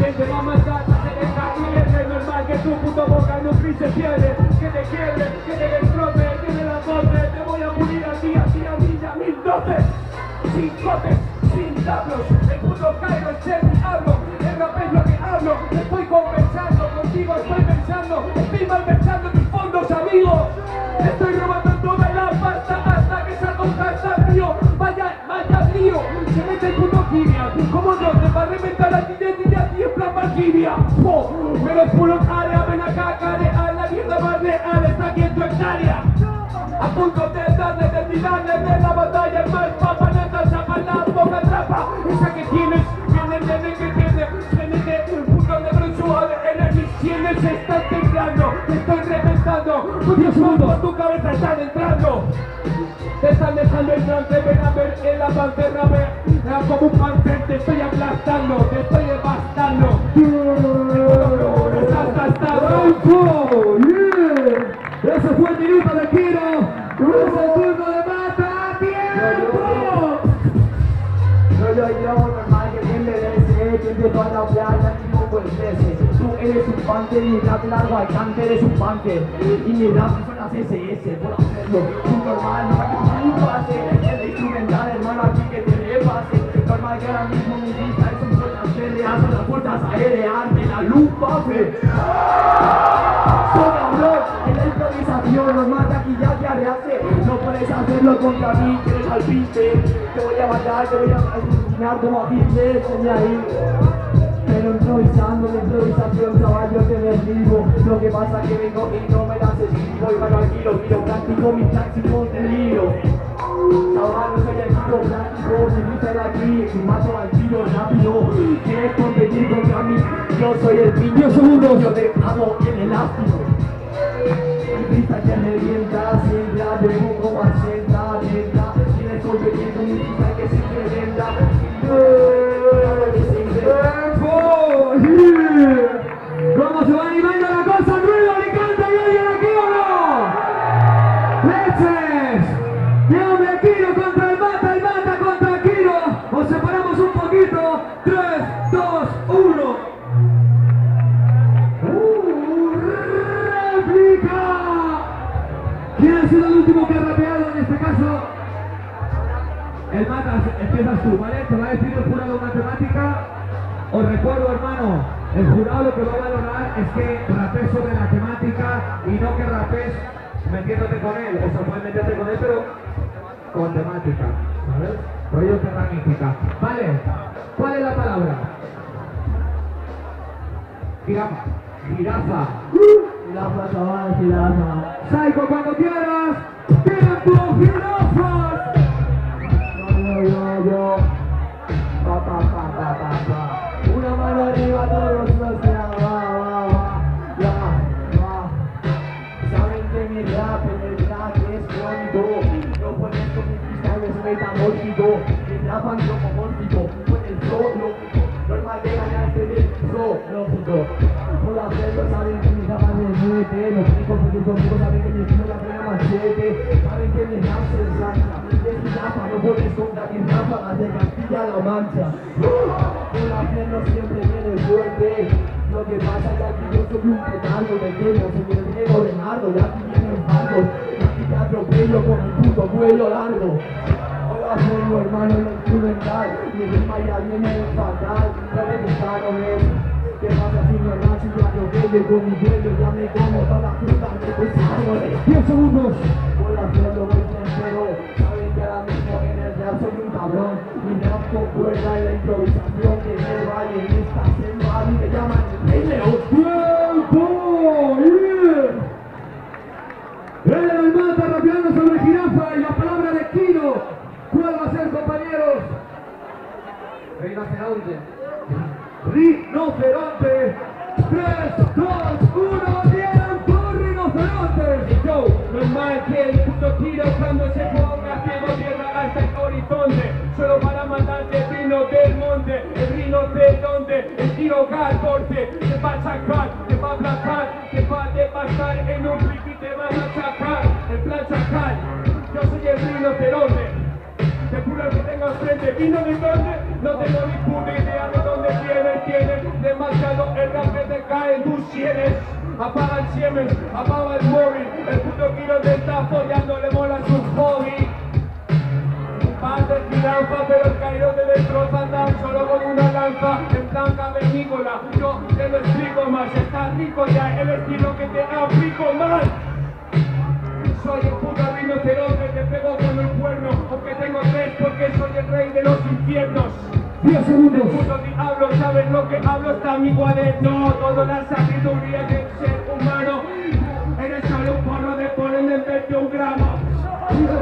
Gente va más gata, se deja y es normal que tu puto boca no se pierde, que te quiebre, que te destroce, que te la bote, te voy a pulir a ti, a ti, a mí, a mil doces, sin cotes, sin tablos, el puto Cairo es el hablo, el rap es lo que hablo, estoy conversando contigo, estoy a punto de de tirarle de la batalla, el mal papa, neta, chapa, la boca atrapa, esa que tienes, viene, viene, que tiene, viene de un punto de brucho, en mis sienes se están temblando, te estoy reventando, tus ojos, tu cabeza están entrando. Te están dejando el trance, ven a ver en la pantera, Era como un panzer, te estoy aplastando, te estoy devastando. Estás. ¡Yeah! Ese fue el minuto de Kiro. Turno. Yo, normal que puede serse. Tú eres un pante y largo alcance eres un. Y mi rap son las SS, por hacerlo. Tú normal, no hay tú pase. El instrumental, hermano, aquí que te repase. Normal que ahora mismo mi vista es un fuerzas peleas, son las fuerzas aéreas de la luz. Soy cabrón, en improvisación, normal que aquí ya te arreaste. No puedes hacerlo contra mí, que eres al piste. Te voy a matar, te voy a asesinar como a Hitler, ahí. Pero improvisando, la improvisación, chaval, yo te desvivo Lo que pasa que vengo y no me das esquivo Y va tranquilo, tiro práctico, mi táctico deliro Chaval, no soy el tiro práctico, si viste aquí y mato al tiro rápido Quieres yo soy el piño segundo Yo te hago el elástico Os recuerdo, hermano, el jurado lo que va a valorar es que rapes sobre la temática y no que rapes metiéndote con él. O sea, puedes meterte con él, pero con temática, ¿sabes? Rollo terramística. Vale, ¿cuál es la palabra? Jirafa. Jirafa. Jirafa, chaval, jirafa. Psycho, cuando quieras. ¡Tiempo, jirafas! Metamórfico. Mi rap antropomórfico. Con el flow lógico. Normal que ganaste del flow lógico. Por hacerlo saben que mi rap es mete. Los chicos porque conmigo saben que mi estilo la pena machete. Saben que mi rap se ensancha. Es mi rap, no puedes contra mi rap de Castilla-La Mancha. Por hacerlo siempre viene fuerte. Lo que pasa es que aquí yo soy un petardo pequeño, soy el Diego Leonardo, y aquí vienen barcos, y aquí te atropello con el puto cuello largo. Ya que no ves. ¿Qué pasa si hermano si yo atropello con mi cuello ya me como toda la fruta que árboles? 10 segundos. Voy a hacerlo muy sincero, saben que ahora mismo en el rap soy un cabrón, mi rap concuerda en la improvisación cuando se ponga ciego tierra hasta el horizonte. Solo para mandarte el vino del monte. El rinoceronte, el tiro galporte Te va a sacar, te va a aplastar Te va a devastar. En un pico y te va a machacar El plan chacal, yo soy el rinoceronte Te juro que tengo frente, vino de dónde, no tengo ni puta idea de dónde viene, tiene demasiado el rap que te cae en tus sienes. Apaga el siemen, apaga el móvil. El puto kilo te está follando, le mola su hobby. Más de jirafa, pero el caído te destroza andan solo con una lanza en plan cavernícola. Yo te lo explico más, está rico ya el estilo que te aplico mal. Soy el puto rinoceronte, te pego con el cuerno, aunque tengo tres porque soy el rey de los infiernos. 10 segundos. Puto diablo, sabes lo que hablo, está en mi cuaderno. Toda la sabiduría del Mata y el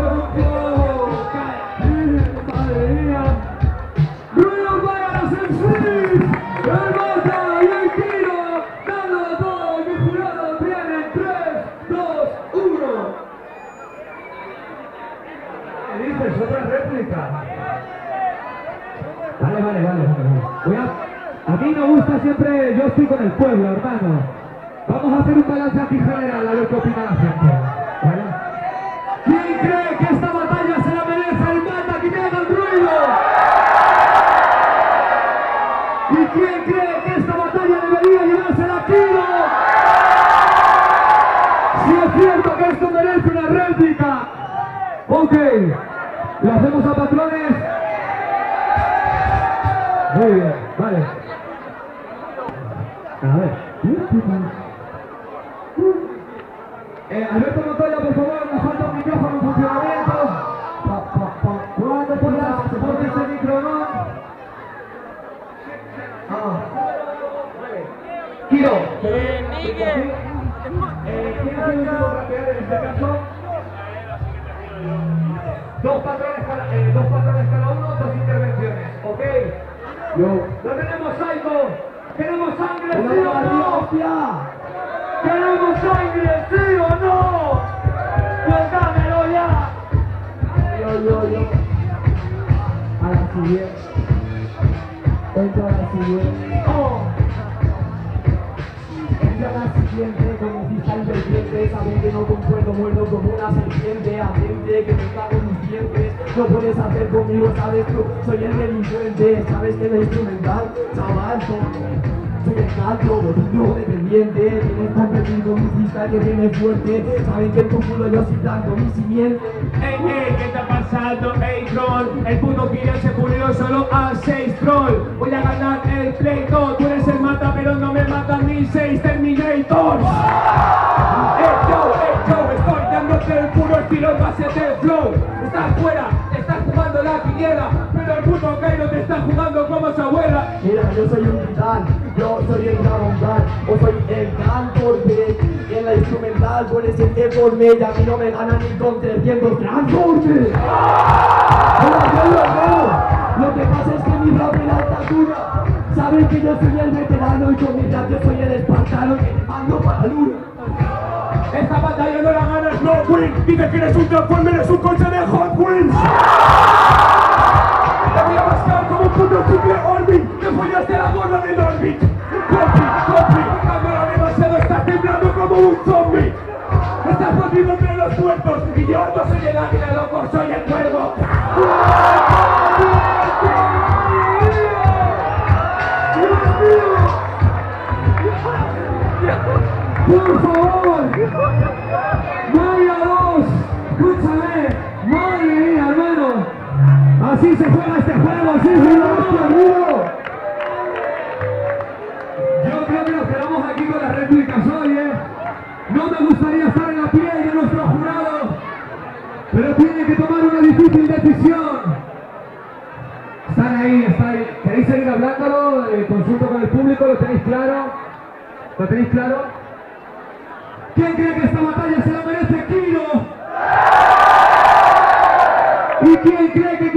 tiene 3, 2, 1. ¿Qué dices? Otra réplica. Vale, vale, vale, vale. A... mí me gusta siempre, yo estoy con el pueblo, hermano. Vamos a hacer un balance aquí general, a ver qué. Esto merece una réplica. Ok, lo hacemos a patrones. Muy bien, vale. A ver. Eh, Alberto Montoya, por favor, nos falta un micrófono en funcionamiento. Pa, pa, pa. Cuando puedas, ponte ese micro, ¿no? Ah. Kiro. Eh, este caso? Dos patrones cada, eh, dos patrones cada uno, dos intervenciones, ¿ok? Yo. ¡Lo tenemos, Psycho! ¡Queremos sangre, sí o no! ¡Queremos sangre, sí o no! ¡Pues dámelo ya! Yo, yo, yo. A la siguiente. Entro a la siguiente. Oh. Saben que no concuerdo, muerdo como una serpiente. Atente que me cago en mis dientes. No puedes hacer conmigo, sabes tú. Soy el delincuente. Sabes que la instrumental, chaval, soy- el caldo, bolillo dependiente. Tienes competido mi fiscal que viene fuerte. Saben que en tu culo yo soy blanco, mi simiente. Ey, ey, ¿qué está pasando? Ey, troll El puto Kirill se pulió solo a 6 troll Voy a ganar el pleito Tú eres el mata pero no me matan ni 6 Terminators Ey, yo, ey, yo Dándote el puro estilo en base del flow Estás fuera, estás jugando la quiniela Pero el puto Cairo te está jugando como su abuela Mira, yo soy un titán, yo soy el Dragon Ball, o soy el cantor de en la instrumental, tú eres el deforme y a mí no me gana ni con 300 Transformers. Hola, yo, yo, Lo que pasa es que mi rap es la altura. Saben que yo soy el veterano y con mi rap yo soy el espartano que te mando para la luna. Batalla no la ganas, no win Dice que eres un Transformer, eres un coche de Hot Wheels Te voy a mascar como un puto chicle Orbit Te follaste la gorra del Orbit Por favor, Maya 2, escúchame, madre mía, hermano. Así se juega este juego, así se juega este juego. Yo creo que nos quedamos aquí con las réplicas hoy, ¿eh? No me gustaría estar en la piel de nuestro jurado, pero tiene que tomar una difícil decisión. Están ahí, están ahí. ¿Queréis seguir hablándolo? Eh, consulto con el público, ¿lo tenéis claro? ¿Lo tenéis claro? ¿Quién cree que esta batalla se la merece Kiro? ¿Y quién cree que